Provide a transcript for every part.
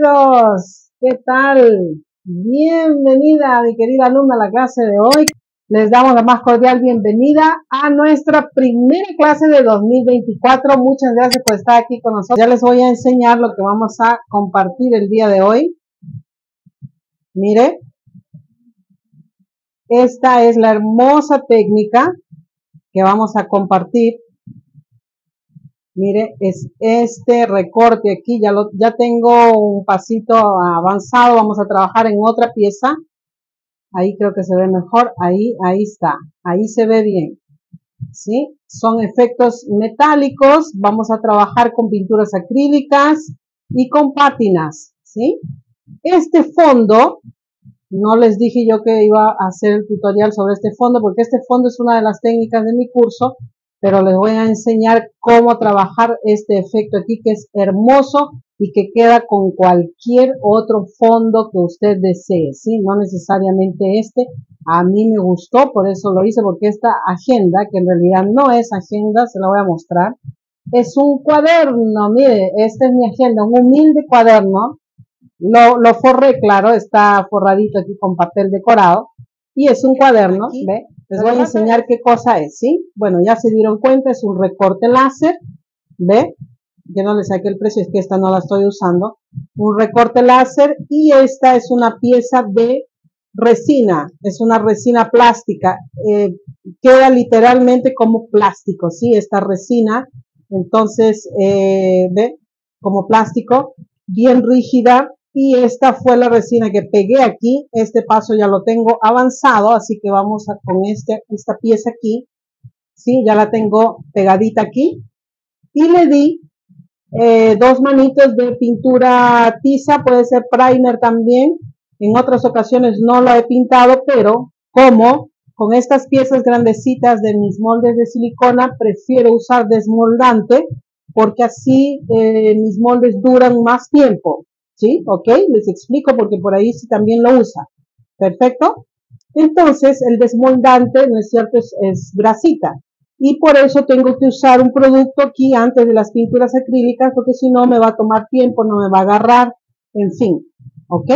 Bienvenidos. ¿Qué tal? Bienvenida, mi querida alumna, a la clase de hoy. Les damos la más cordial bienvenida a nuestra primera clase de 2024. Muchas gracias por estar aquí con nosotros. Ya les voy a enseñar lo que vamos a compartir el día de hoy. Mire, esta es la hermosa técnica que vamos a compartir Mire, es este recorte aquí, ya, ya tengo un pasito avanzado, vamos a trabajar en otra pieza. Ahí creo que se ve mejor, ahí, ahí está, ahí se ve bien. ¿Sí? Son efectos metálicos, vamos a trabajar con pinturas acrílicas y con pátinas, ¿sí? Este fondo, no les dije yo que iba a hacer el tutorial sobre este fondo, porque este fondo es una de las técnicas de mi curso, pero les voy a enseñar cómo trabajar este efecto aquí que es hermoso y que queda con cualquier otro fondo que usted desee, ¿sí? No necesariamente este. A mí me gustó, por eso lo hice, porque esta agenda, que en realidad no es agenda, se la voy a mostrar, es un cuaderno, mire, esta es mi agenda, un humilde cuaderno. Lo, lo forré, claro, está forradito aquí con papel decorado. Y es un cuaderno, ¿ve? Les voy a enseñar qué cosa es, ¿sí? Bueno, ya se dieron cuenta, es un recorte láser, ¿ve? Yo no le saqué el precio, es que esta no la estoy usando. Un recorte láser y esta es una pieza de resina, es una resina plástica. Eh, queda literalmente como plástico, ¿sí? Esta resina, entonces, eh, ¿ve? Como plástico, bien rígida, y esta fue la resina que pegué aquí. Este paso ya lo tengo avanzado, así que vamos a, con este, esta pieza aquí. Sí, ya la tengo pegadita aquí. Y le di eh, dos manitos de pintura tiza, puede ser primer también. En otras ocasiones no lo he pintado, pero como con estas piezas grandecitas de mis moldes de silicona, prefiero usar desmoldante porque así eh, mis moldes duran más tiempo. ¿Sí? ¿Ok? Les explico porque por ahí sí también lo usa. ¿Perfecto? Entonces, el desmoldante, ¿no es cierto?, es, grasita. Y por eso tengo que usar un producto aquí antes de las pinturas acrílicas, porque si no me va a tomar tiempo, no me va a agarrar, en fin. ¿Ok?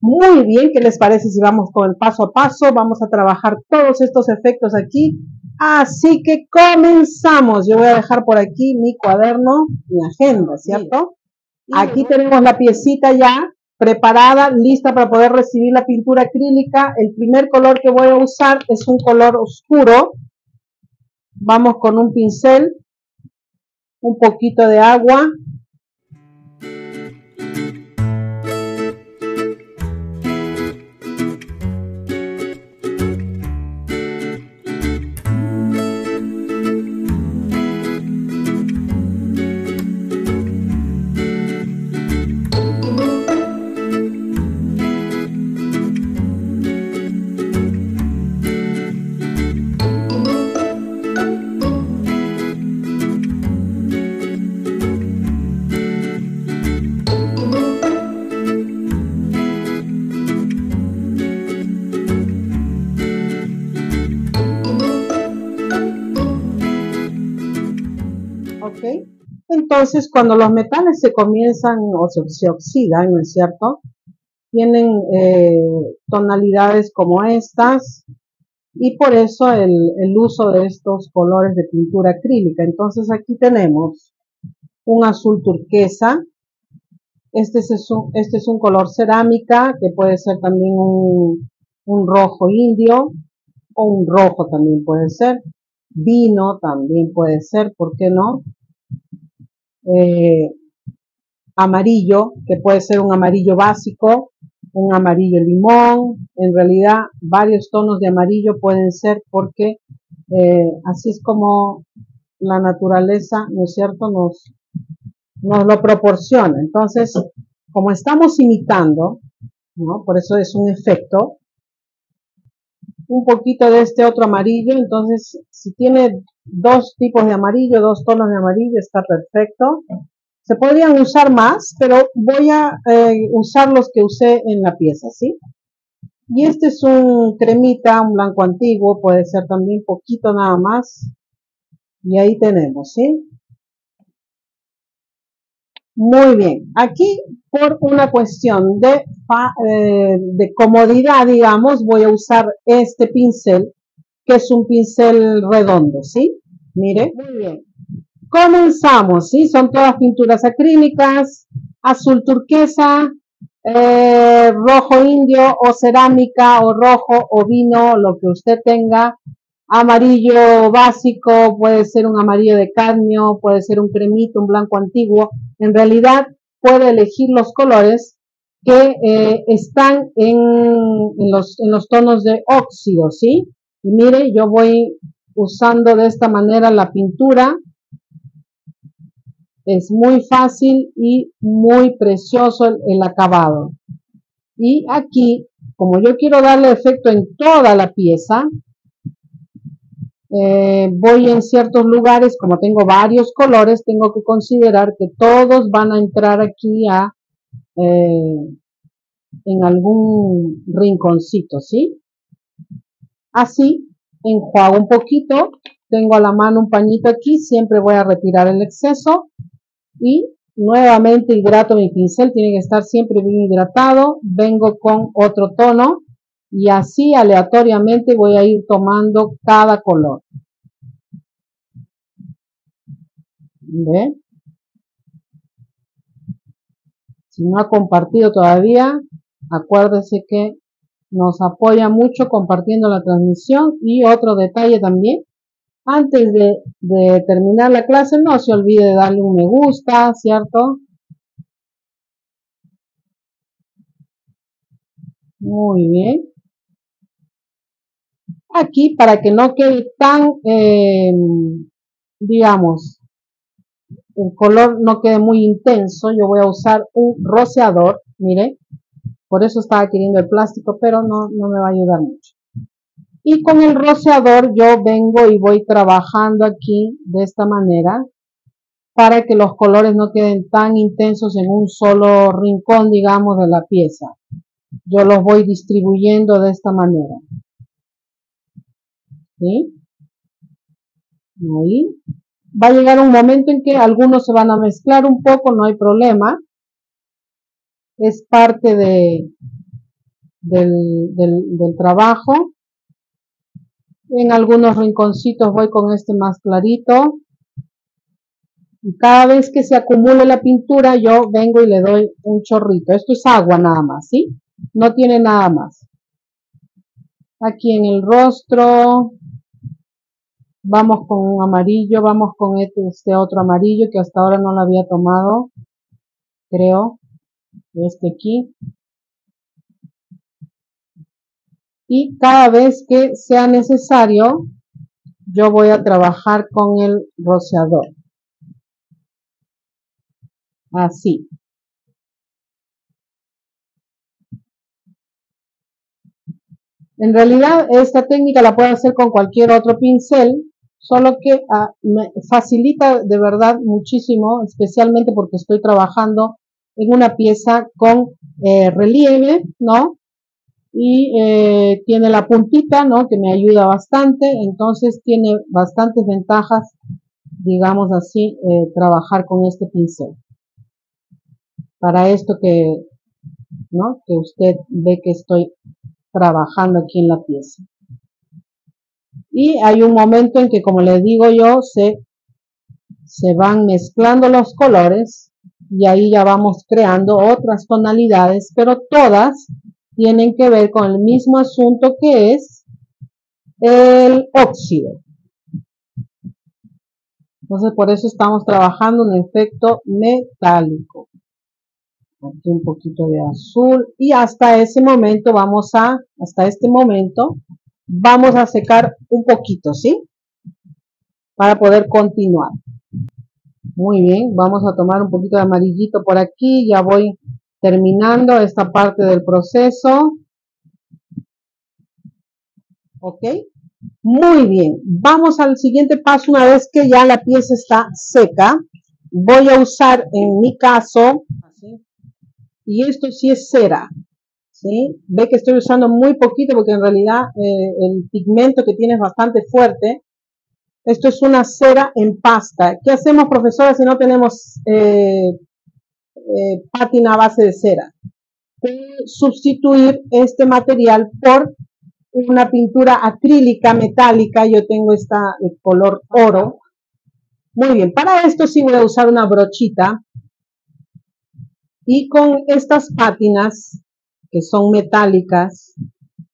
Muy bien, ¿qué les parece si vamos con el paso a paso? Vamos a trabajar todos estos efectos aquí. Así que comenzamos. Yo voy a dejar por aquí mi cuaderno, mi agenda, ¿cierto? Aquí tenemos la piecita ya preparada, lista para poder recibir la pintura acrílica. El primer color que voy a usar es un color oscuro. Vamos con un pincel, un poquito de agua Entonces, cuando los metales se comienzan o se, oxidan, ¿no es cierto? Tienen eh, tonalidades como estas y por eso el, uso de estos colores de pintura acrílica. Entonces aquí tenemos un azul turquesa, este es un, este es un color cerámica que puede ser también un, un rojo indio o un rojo también puede ser, vino también puede ser, ¿por qué no? Eh, amarillo, que puede ser un amarillo básico, un amarillo limón, en realidad varios tonos de amarillo pueden ser porque eh, así es como la naturaleza, ¿no es cierto?, nos, nos lo proporciona. Entonces, como estamos imitando, ¿no? Por eso es un efecto, un poquito de este otro amarillo, entonces si tiene dos tipos de amarillo, dos tonos de amarillo, está perfecto. Se podrían usar más, pero voy a eh, usar los que usé en la pieza, ¿sí? Y este es un cremita, un blanco antiguo, puede ser también poquito nada más. Y ahí tenemos, ¿sí? Muy bien. Aquí, por una cuestión de, eh, de comodidad, digamos, voy a usar este pincel, que es un pincel redondo, ¿sí? Mire. Muy bien. Comenzamos, ¿sí? Son todas pinturas acrílicas, azul turquesa, eh, rojo indio o cerámica o rojo o vino, lo que usted tenga. Amarillo básico, puede ser un amarillo de cadmio, puede ser un cremito, un blanco antiguo. En realidad puede elegir los colores que eh, están en, en, los, en los tonos de óxido, ¿sí? Y mire, yo voy usando de esta manera la pintura es muy fácil y muy precioso el, acabado. Y aquí, como yo quiero darle efecto en toda la pieza, eh, voy en ciertos lugares, como tengo varios colores, tengo que considerar que todos van a entrar aquí a, eh, en algún rinconcito, ¿sí? Así, enjuago un poquito, tengo a la mano un pañito aquí, siempre voy a retirar el exceso y nuevamente hidrato mi pincel, tiene que estar siempre bien hidratado, vengo con otro tono y así aleatoriamente voy a ir tomando cada color. ¿Ve? Si no ha compartido todavía, acuérdese que nos apoya mucho compartiendo la transmisión y otro detalle también antes de, terminar la clase, no se olvide de darle un me gusta, ¿cierto? Muy bien. Aquí, para que no quede tan, em, digamos, el color no quede muy intenso, yo voy a usar un roceador, mire. Por eso estaba queriendo el plástico, pero no, no me va a ayudar mucho. Y con el rociador yo vengo y voy trabajando aquí de esta manera para que los colores no queden tan intensos en un solo rincón, digamos, de la pieza. Yo los voy distribuyendo de esta manera. ¿Sí? Ahí. Va a llegar un momento en que algunos se van a mezclar un poco, no hay problema. Es parte de, del, del trabajo. En algunos rinconcitos voy con este más clarito. Y cada vez que se acumule la pintura, yo vengo y le doy un chorrito. Esto es agua nada más, ¿sí? No tiene nada más. Aquí en el rostro. Vamos con un amarillo, vamos con este, este otro amarillo que hasta ahora no lo había tomado. Creo. Este aquí. y cada vez que sea necesario yo voy a trabajar con el rociador así en realidad esta técnica la puedo hacer con cualquier otro pincel solo que ah, me facilita de verdad muchísimo especialmente porque estoy trabajando en una pieza con eh, relieve no y eh, tiene la puntita, ¿no? Que me ayuda bastante, entonces tiene bastantes ventajas, digamos así, eh, trabajar con este pincel. Para esto que, ¿no? Que usted ve que estoy trabajando aquí en la pieza. Y hay un momento en que, como les digo yo, se, se van mezclando los colores y ahí ya vamos creando otras tonalidades, pero todas tienen que ver con el mismo asunto que es el óxido. Entonces por eso estamos trabajando un efecto metálico. Aquí un poquito de azul y hasta ese momento vamos a, hasta este momento, vamos a secar un poquito, ¿sí? Para poder continuar. Muy bien, vamos a tomar un poquito de amarillito por aquí, ya voy terminando esta parte del proceso. ¿Ok? Muy bien. Vamos al siguiente paso. Una vez que ya la pieza está seca, voy a usar en mi caso, y esto sí es cera. ¿sí? Ve que estoy usando muy poquito porque en realidad eh, el pigmento que tiene es bastante fuerte. Esto es una cera en pasta. ¿Qué hacemos, profesora, si no tenemos eh, eh, pátina a base de cera. Sustituir este material por una pintura acrílica metálica. Yo tengo esta de color oro. Muy bien, para esto sí voy a usar una brochita. Y con estas pátinas, que son metálicas,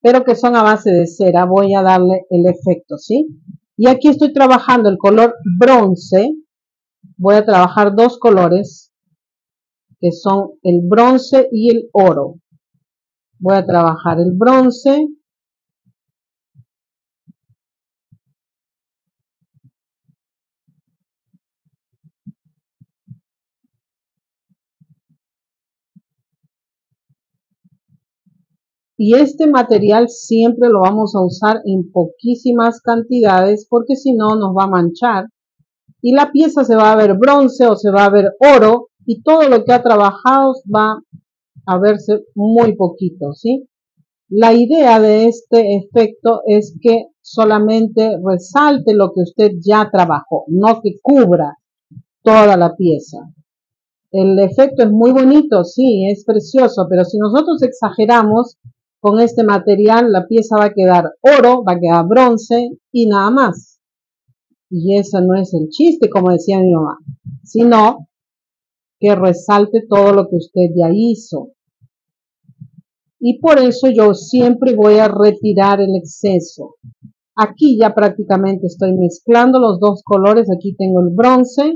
pero que son a base de cera, voy a darle el efecto, ¿sí? Y aquí estoy trabajando el color bronce. Voy a trabajar dos colores, que son el bronce y el oro. Voy a trabajar el bronce y este material siempre lo vamos a usar en poquísimas cantidades porque si no nos va a manchar y la pieza se va a ver bronce o se va a ver oro y todo lo que ha trabajado va a verse muy poquito, ¿sí? La idea de este efecto es que solamente resalte lo que usted ya trabajó, no que cubra toda la pieza. El efecto es muy bonito, sí, es precioso, pero si nosotros exageramos, con este material la pieza va a quedar oro, va a quedar bronce y nada más. Y eso no es el chiste, como decía mi mamá, sino que resalte todo lo que usted ya hizo. Y por eso yo siempre voy a retirar el exceso. Aquí ya prácticamente estoy mezclando los dos colores. Aquí tengo el bronce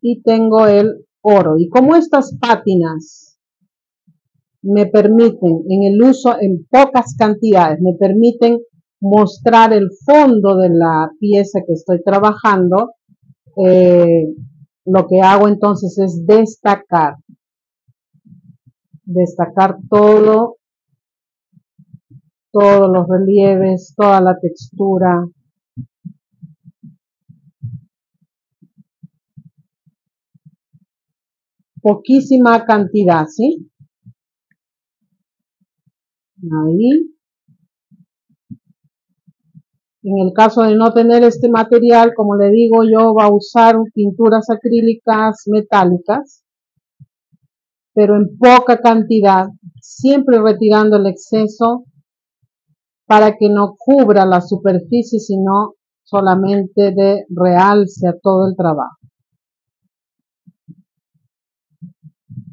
y tengo el oro. Y como estas pátinas me permiten, en el uso en pocas cantidades, me permiten mostrar el fondo de la pieza que estoy trabajando, eh, lo que hago entonces es destacar, destacar todo, todos los relieves, toda la textura. Poquísima cantidad, ¿sí? Ahí. En el caso de no tener este material, como le digo, yo va a usar pinturas acrílicas metálicas, pero en poca cantidad, siempre retirando el exceso para que no cubra la superficie, sino solamente de realce a todo el trabajo.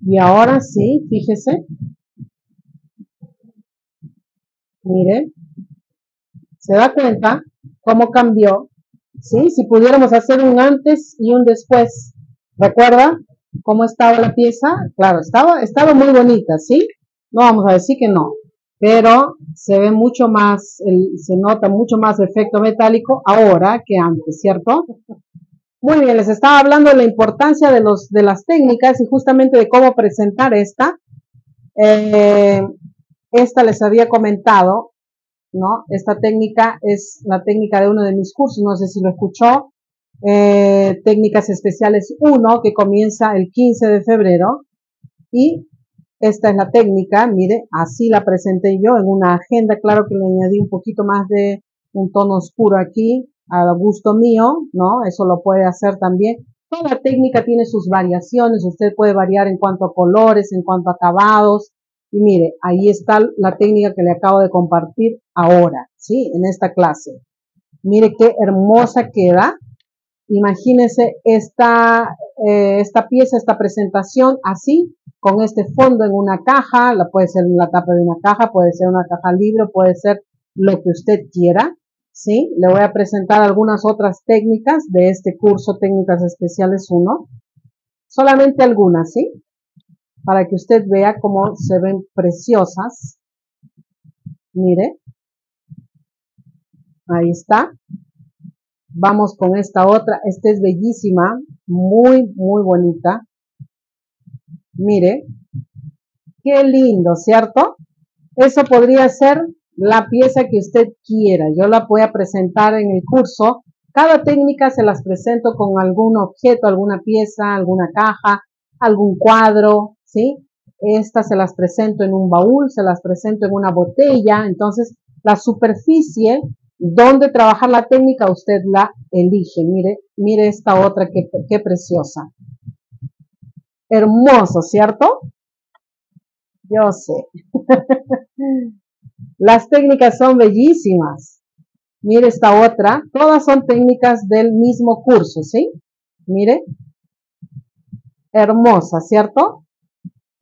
Y ahora sí, fíjese, Mire, ¿se da cuenta cómo cambió? ¿Sí? Si pudiéramos hacer un antes y un después. ¿Recuerda cómo estaba la pieza? Claro, estaba, estaba muy bonita, ¿sí? No vamos a decir que no, pero se ve mucho más, se nota mucho más efecto metálico ahora que antes, ¿cierto? Muy bien, les estaba hablando de la importancia de, los, de las técnicas y justamente de cómo presentar esta. Eh, esta les había comentado, ¿no? Esta técnica es la técnica de uno de mis cursos, no sé si lo escuchó, eh, Técnicas Especiales 1, que comienza el 15 de febrero. Y esta es la técnica, mire, así la presenté yo en una agenda, claro que le añadí un poquito más de un tono oscuro aquí, a gusto mío, ¿no? Eso lo puede hacer también. Toda técnica tiene sus variaciones, usted puede variar en cuanto a colores, en cuanto a acabados, y mire, ahí está la técnica que le acabo de compartir ahora, ¿sí? En esta clase. Mire qué hermosa queda. Imagínense esta, eh, esta pieza, esta presentación así, con este fondo en una caja, la puede ser la tapa de una caja, puede ser una caja libre, puede ser lo que usted quiera, ¿sí? Le voy a presentar algunas otras técnicas de este curso Técnicas Especiales 1. Solamente algunas, ¿sí? Para que usted vea cómo se ven preciosas. Mire. Ahí está. Vamos con esta otra. Esta es bellísima. Muy, muy bonita. Mire. Qué lindo, ¿cierto? Eso podría ser la pieza que usted quiera. Yo la voy a presentar en el curso. Cada técnica se las presento con algún objeto, alguna pieza, alguna caja, algún cuadro, ¿sí? Estas se las presento en un baúl, se las presento en una botella, entonces la superficie dónde trabajar la técnica, usted la elige. Mire, mire esta otra, qué, qué preciosa. Hermoso, ¿cierto? Yo sé. Las técnicas son bellísimas. Mire esta otra. Todas son técnicas del mismo curso, ¿sí? Mire. Hermosa, ¿cierto?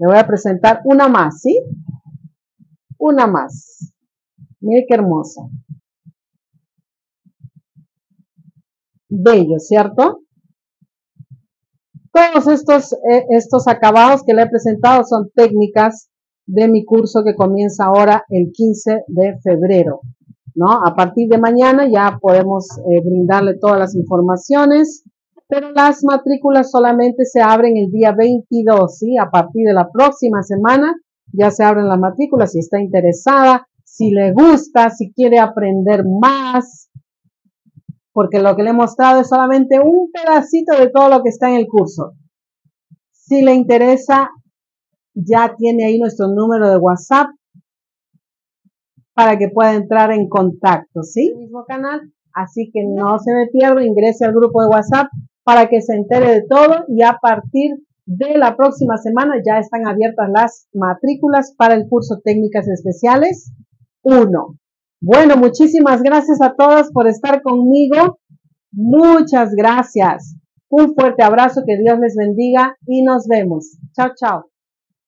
Le voy a presentar una más, ¿sí? Una más. Mire qué hermosa. Bello, ¿cierto? Todos estos, eh, estos acabados que le he presentado son técnicas de mi curso que comienza ahora el 15 de febrero. ¿no? A partir de mañana ya podemos eh, brindarle todas las informaciones, pero las matrículas solamente se abren el día 22, ¿sí? A partir de la próxima semana ya se abren las matrículas si está interesada, si le gusta, si quiere aprender más, porque lo que le he mostrado es solamente un pedacito de todo lo que está en el curso. Si le interesa, ya tiene ahí nuestro número de WhatsApp para que pueda entrar en contacto, ¿sí? El mismo canal, así que no se me pierda, ingrese al grupo de WhatsApp para que se entere de todo y a partir de la próxima semana ya están abiertas las matrículas para el curso Técnicas Especiales 1. Bueno, muchísimas gracias a todos por estar conmigo. Muchas gracias. Un fuerte abrazo, que Dios les bendiga y nos vemos. Chao, chao.